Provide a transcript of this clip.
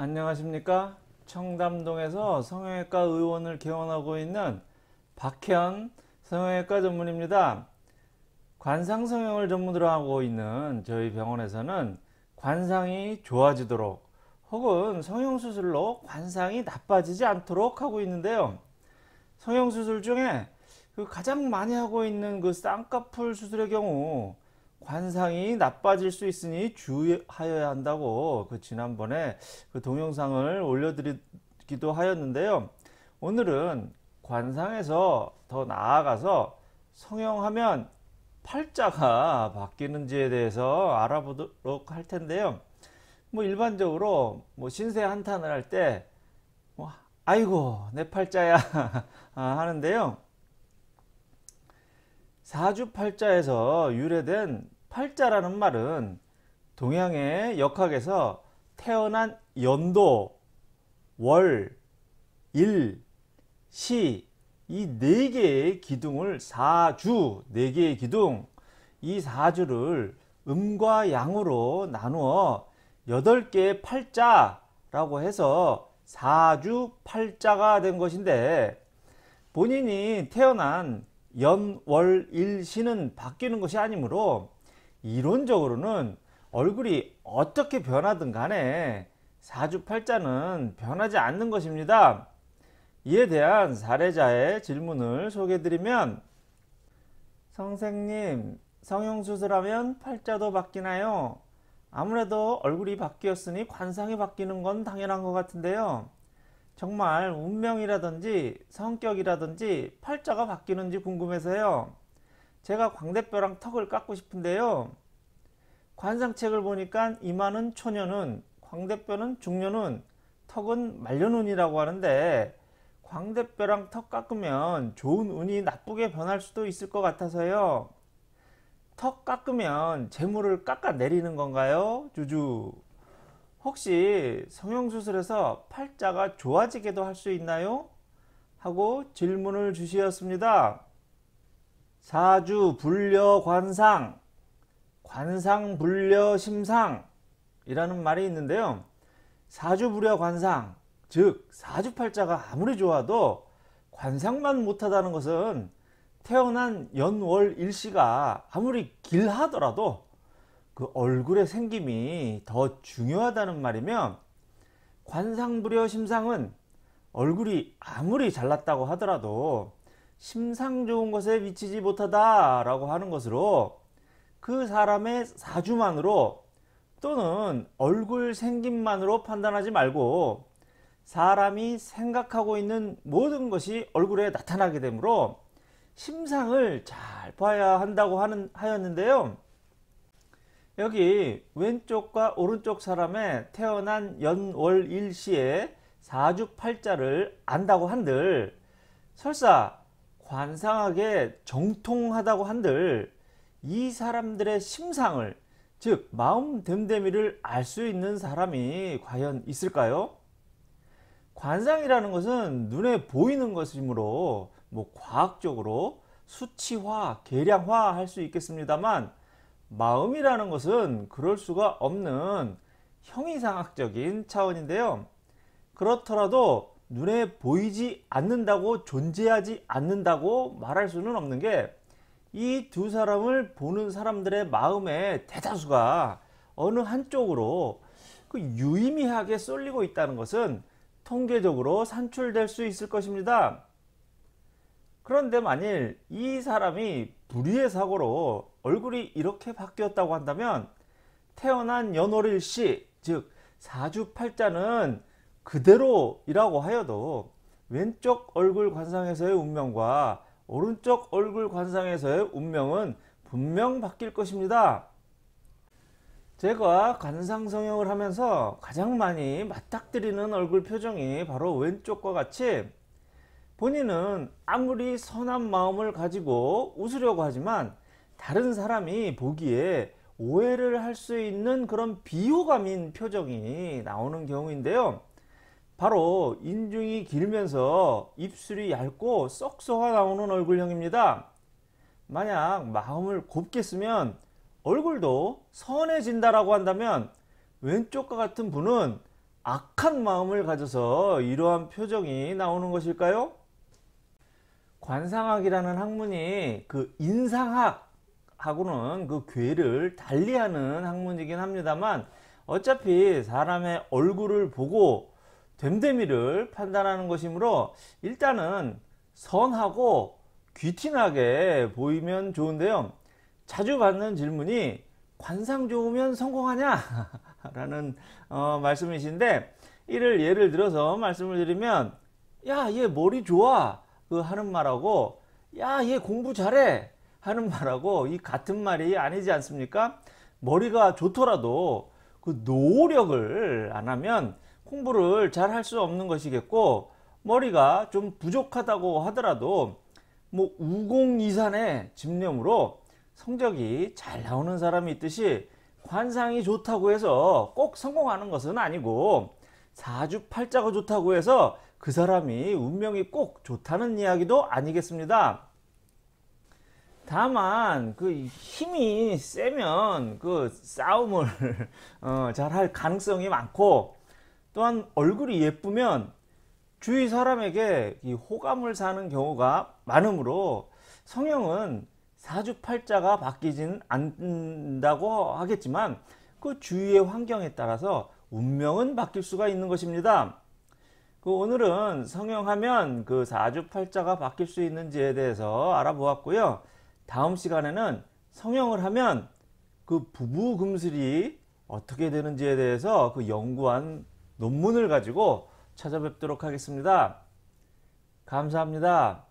안녕하십니까? 청담동에서 성형외과 의원을 개원하고 있는 박현 성형외과 전문입니다. 관상성형을 전문으로 하고 있는 저희 병원에서는 관상이 좋아지도록 혹은 성형수술로 관상이 나빠지지 않도록 하고 있는데요. 성형수술 중에 그 가장 많이 하고 있는 그 쌍꺼풀 수술의 경우 관상이 나빠질 수 있으니 주의하여야 한다고 그 지난번에 그 동영상을 올려드리기도 하였는데요. 오늘은 관상에서 더 나아가서 성형하면 팔자가 바뀌는지에 대해서 알아보도록 할 텐데요. 뭐 일반적으로 뭐 신세 한탄을 할때뭐 아이고 내 팔자야 하는데요. 사주팔자에서 유래된 팔자라는 말은 동양의 역학에서 태어난 연도, 월, 일, 시, 이 네 개의 기둥을 사주, 네 개의 기둥, 이 사주를 음과 양으로 나누어 여덟 개의 팔자라고 해서 사주 팔자가 된 것인데 본인이 태어난 연, 월, 일, 시는 바뀌는 것이 아니므로 이론적으로는 얼굴이 어떻게 변하든 간에 사주팔자는 변하지 않는 것입니다. 이에 대한 사례자의 질문을 소개해 드리면 선생님 성형수술하면 팔자도 바뀌나요? 아무래도 얼굴이 바뀌었으니 관상이 바뀌는 건 당연한 것 같은데요. 정말 운명이라든지 성격이라든지 팔자가 바뀌는지 궁금해서요. 제가 광대뼈랑 턱을 깎고 싶은데요. 관상책을 보니까 이마는 초년운, 광대뼈는 중년운, 턱은 말년운이라고 하는데 광대뼈랑 턱 깎으면 좋은 운이 나쁘게 변할 수도 있을 것 같아서요. 턱 깎으면 재물을 깎아내리는 건가요? 주주. 혹시 성형수술에서 팔자가 좋아지게도 할 수 있나요? 하고 질문을 주시었습니다. 사주 불려 관상, 관상 불려 심상 이라는 말이 있는데요. 사주 불려 관상, 즉 사주 팔자가 아무리 좋아도 관상만 못하다는 것은 태어난 연월 일시가 아무리 길하더라도 그 얼굴의 생김이 더 중요하다는 말이며 관상불여 심상은 얼굴이 아무리 잘났다고 하더라도 심상 좋은 것에 미치지 못하다 라고 하는 것으로 그 사람의 사주만으로 또는 얼굴 생김만으로 판단하지 말고 사람이 생각하고 있는 모든 것이 얼굴에 나타나게 되므로 심상을 잘 봐야 한다고 하는, 하였는데요. 여기 왼쪽과 오른쪽 사람의 태어난 연월 일시에 사주팔자를 안다고 한들 설사 관상하게 정통하다고 한들 이 사람들의 심상을 즉 마음 됨됨이를 알 수 있는 사람이 과연 있을까요? 관상이라는 것은 눈에 보이는 것이므로 뭐 과학적으로 수치화, 계량화 할 수 있겠습니다만 마음이라는 것은 그럴 수가 없는 형이상학적인 차원인데요. 그렇더라도 눈에 보이지 않는다고 존재하지 않는다고 말할 수는 없는 게 이 두 사람을 보는 사람들의 마음의 대다수가 어느 한쪽으로 그 유의미하게 쏠리고 있다는 것은 통계적으로 산출될 수 있을 것입니다. 그런데 만일 이 사람이 불의의 사고로 얼굴이 이렇게 바뀌었다고 한다면 태어난 연월일시 즉 사주팔자는 그대로이라고 하여도 왼쪽 얼굴 관상에서의 운명과 오른쪽 얼굴 관상에서의 운명은 분명 바뀔 것입니다. 제가 관상 성형을 하면서 가장 많이 맞닥뜨리는 얼굴 표정이 바로 왼쪽과 같이 본인은 아무리 선한 마음을 가지고 웃으려고 하지만 다른 사람이 보기에 오해를 할 수 있는 그런 비호감인 표정이 나오는 경우인데요. 바로 인중이 길면서 입술이 얇고 썩소가 나오는 얼굴형입니다. 만약 마음을 곱게 쓰면 얼굴도 선해진다라고 한다면 왼쪽과 같은 분은 악한 마음을 가져서 이러한 표정이 나오는 것일까요? 관상학이라는 학문이 그 인상학 하고는 그 괴를 달리하는 학문이긴 합니다만 어차피 사람의 얼굴을 보고 됨됨이를 판단하는 것이므로 일단은 선하고 귀티나게 보이면 좋은데요. 자주 받는 질문이 관상 좋으면 성공하냐? 라는 어, 말씀이신데 이를 예를 들어서 말씀을 드리면 야 얘 머리 좋아 그 하는 말하고 야 얘 공부 잘해 하는 말하고 이 같은 말이 아니지 않습니까? 머리가 좋더라도 그 노력을 안 하면 공부를 잘 할 수 없는 것이겠고 머리가 좀 부족하다고 하더라도 뭐 우공이산의 집념으로 성적이 잘 나오는 사람이 있듯이 관상이 좋다고 해서 꼭 성공하는 것은 아니고 사주팔자가 좋다고 해서 그 사람이 운명이 꼭 좋다는 이야기도 아니겠습니다. 다만 그 힘이 세면 그 싸움을 어, 잘할 가능성이 많고 또한 얼굴이 예쁘면 주위 사람에게 이 호감을 사는 경우가 많으므로 성형은 사주팔자가 바뀌진 않는다고 하겠지만 그 주위의 환경에 따라서 운명은 바뀔 수가 있는 것입니다. 그 오늘은 성형하면 그 사주팔자가 바뀔 수 있는지에 대해서 알아보았고요. 다음 시간에는 성형을 하면 그 부부 금슬이 어떻게 되는지에 대해서 그 연구한 논문을 가지고 찾아뵙도록 하겠습니다. 감사합니다.